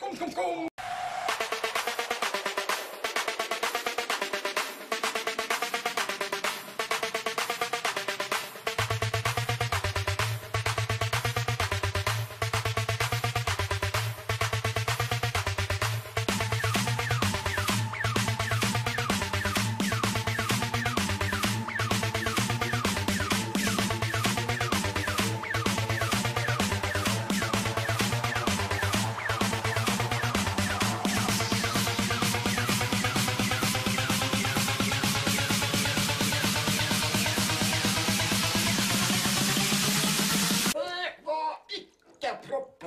コンコンコン Shop